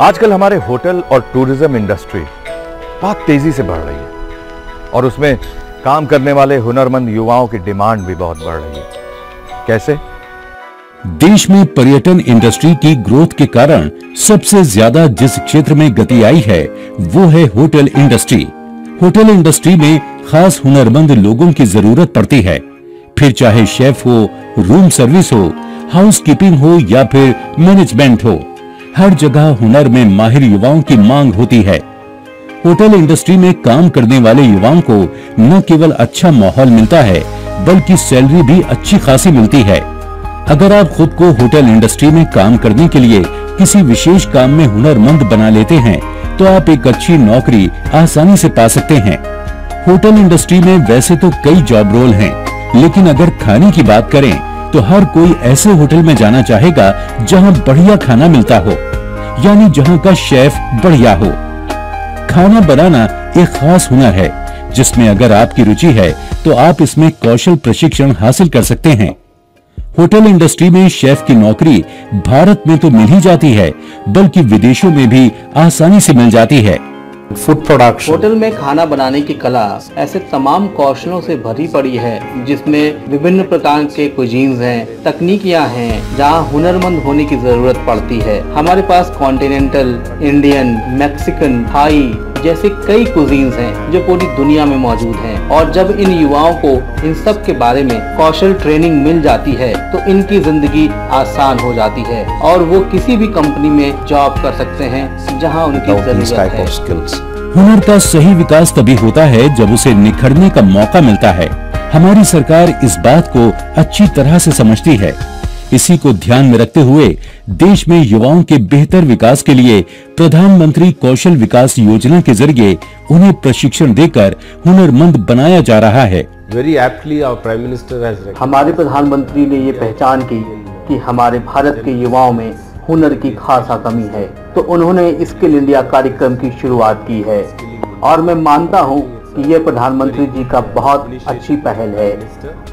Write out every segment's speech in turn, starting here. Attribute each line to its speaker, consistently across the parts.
Speaker 1: आजकल हमारे होटल और टूरिज़्म इंडस्ट्री बहुत तेज़ी से बढ़ रही है और उसमें काम करने वाले हुनरमंद युवाओं की डिमांड भी बहुत बढ़ रही है। कैसे?
Speaker 2: देश में पर्यटन इंडस्ट्री की ग्रोथ के कारण सबसे ज़्यादा जिस क्षेत्र में गति आई है, वो है होटल इंडस्ट्री। होटल इंडस्ट्री में खास हुनरमंद लोगों की ज़रूरत पड़ती है। फिर चाहे शेफ हो, रूम सर्विस हो हाउस कीपिंग हो या फिर मैनेजमेंट हो हर जगह हुनर में माहिर युवाओं की मांग होती है। होटल इंडस्ट्री में काम करने वाले युवाओं को न केवल अच्छा माहौल मिलता है बल्कि सैलरी भी अच्छी खासी मिलती है। अगर आप खुद को होटल इंडस्ट्री में काम करने के लिए किसी विशेष काम में हुनरमंद बना लेते हैं तो आप एक अच्छी नौकरी आसानी से पा सकते हैं। होटल इंडस्ट्री में वैसे तो कई जॉब रोल हैं, लेकिन अगर खाने की बात करें तो हर कोई ऐसे होटल में जाना चाहेगा जहाँ बढ़िया खाना मिलता हो, यानी जहाँ का शेफ बढ़िया हो। खाना बनाना एक खास हुनर है, जिसमें अगर आपकी रुचि है तो आप इसमें कौशल प्रशिक्षण हासिल कर सकते हैं। होटल इंडस्ट्री में शेफ की नौकरी भारत में तो मिल ही जाती है, बल्कि विदेशों में भी आसानी से मिल जाती है।
Speaker 3: फ़ूड प्रोडक्ट
Speaker 4: होटल में खाना बनाने की कला ऐसे तमाम कौशलों से भरी पड़ी है, जिसमें विभिन्न प्रकार के कुजीन्स हैं, तकनीकियाँ हैं, जहाँ हुनरमंद होने की ज़रूरत पड़ती है। हमारे पास कॉन्टिनेंटल इंडियन मैक्सिकन थाई जैसे कई कुजीन्स हैं जो पूरी दुनिया में मौजूद हैं। और जब इन युवाओं को इन सब के बारे में कौशल ट्रेनिंग मिल जाती है तो इनकी ज़िंदगी आसान हो जाती है और वो किसी भी कंपनी में जॉब कर सकते हैं जहाँ उनकी ज़रूरत है।
Speaker 2: हुनर का सही विकास तभी होता है जब उसे निखरने का मौका मिलता है। हमारी सरकार इस बात को अच्छी तरह से समझती है। इसी को ध्यान में रखते हुए देश में युवाओं के बेहतर विकास के लिए प्रधानमंत्री कौशल विकास योजना के ज़रिए उन्हें प्रशिक्षण देकर हुनरमंद बनाया जा रहा है।
Speaker 3: Very aptly our prime minister
Speaker 4: हमारे प्रधानमंत्री ने ये पहचान की कि हमारे भारत के युवाओं में हुनर की खासा कमी है। तो उन्होंने स्किल इंडिया कार्यक्रम की शुरुआत की है। और मैं मानता हूँ ये प्रधानमंत्री जी का बहुत अच्छी पहल है।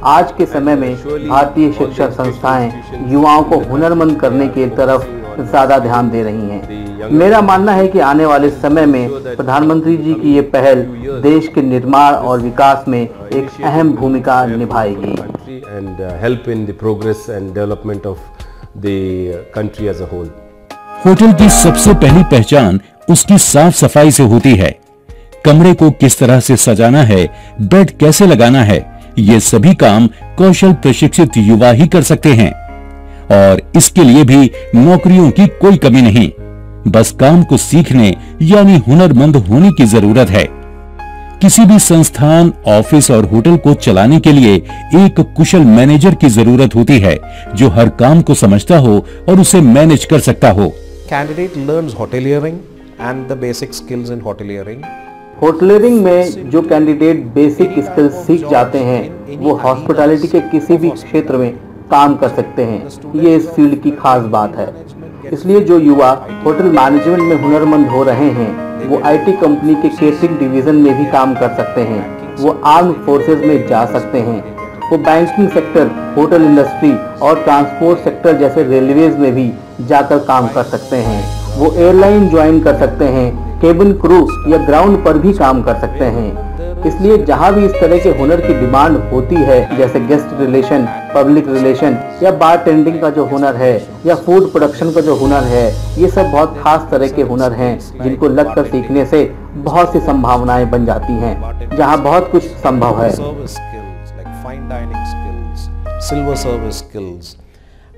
Speaker 4: आज के समय में भारतीय शिक्षा संस्थाएँ युवाओं को हुनरमंद करने की तरफ़ ज़्यादा ध्यान दे रही हैं। मेरा मानना है कि आने वाले समय में प्रधानमंत्री जी की ये पहल देश के निर्माण और विकास में एक अहम भूमिका निभाएगी।
Speaker 3: And help in the progress and development of the country as a whole
Speaker 2: hotel की सबसे पहली पहचान उसकी साफ़ सफ़ाई से होती है। कमरे को किस तरह से सजाना है, बेड कैसे लगाना है, ये सभी काम कौशल प्रशिक्षित युवा ही कर सकते हैं। और इसके लिए भी नौकरियों की कोई कमी नहीं, बस काम को सीखने यानी हुनरमंद होने की ज़रूरत है। किसी भी संस्थान, ऑफ़िस और होटल को चलाने के लिए एक कुशल मैनेजर की ज़रूरत होती है, जो हर काम को समझता हो और उसे मैनेज कर सकता हो।
Speaker 5: Candidate learn hoteliering and the basic skills in hoteliering
Speaker 4: hoteliering में जो कैंडिडेट बेसिक स्किल सीख जाते हैं, वो हॉस्पिटैलिटी के किसी भी क्षेत्र में काम कर सकते हैं। ये इस फ़ील्ड की खास बात है। इसलिए जो युवा होटल मैनेजमेंट में हुनरमंद हो रहे हैं, वो आईटी कंपनी के केटरिंग डिवीज़न में भी काम कर सकते हैं। वो आर्म फोर्सेज में जा सकते हैं। वो बैंकिंग सेक्टर, होटल इंडस्ट्री और ट्रांसपोर्ट सेक्टर जैसे रेलवेज में भी जाकर काम कर सकते हैं। वो एयरलाइन ज्वाइन कर सकते हैं। केबिन क्रू या ग्राउंड पर भी काम कर सकते हैं। इसलिए जहाँ भी इस तरह के हुनर की डिमांड होती है, जैसे गेस्ट रिलेशन, पब्लिक रिलेशन या बार टेंडिंग का जो हुनर है या फ़ूड प्रोडक्शन का जो हुनर है, ये सब बहुत खास तरह के हुनर हैं, जिनको लग कर सीखने से बहुत सी संभावनाएँ बन जाती हैं, जहाँ बहुत कुछ संभव है।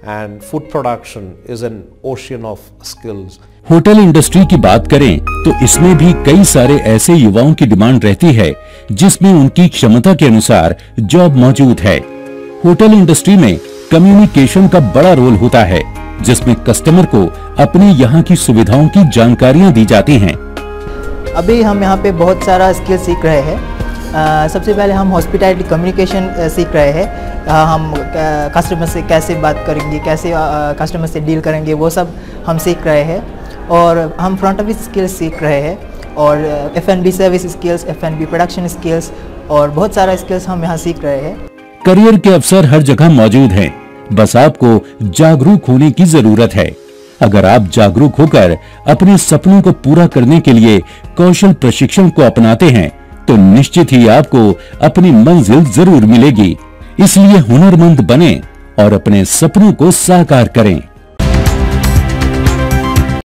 Speaker 5: And food production is an ocean of skills.
Speaker 2: Hotel industry की बात करें तो इसमें भी कई सारे ऐसे युवाओं की डिमांड रहती है जिसमें उनकी क्षमता के अनुसार जॉब मौजूद है। होटल इंडस्ट्री में कम्युनिकेशन का बड़ा रोल होता है जिसमें कस्टमर को अपने यहाँ की सुविधाओं की जानकारियाँ दी जाती हैं।
Speaker 6: अभी हम यहाँ पे बहुत सारा स्किल सीख रहे हैं। सबसे पहले हम हॉस्पिटैलिटी कम्युनिकेशन सीख रहे हैं। हम कस्टमर से कैसे बात करेंगे, कैसे कस्टमर से डील करेंगे, वो सब हम सीख रहे हैं। और हम फ्रंट ऑफ़िस स्किल्स सीख रहे हैं और F n B service skills F n B production skills और बहुत सारा स्किल्स हम यहाँ सीख रहे हैं।
Speaker 2: करियर के अवसर हर जगह मौजूद हैं। बस आपको जागरूक होने की ज़रूरत है। अगर आप जागरूक होकर अपने सपनों को पूरा करने के लिए कौशल प्रशिक्षण को अपनाते हैं तो निश्चित ही आपको अपनी मंजिल ज़रूर मिलेगी। इसलिए हुनरमंद बने और अपने सपनों को साकार करें।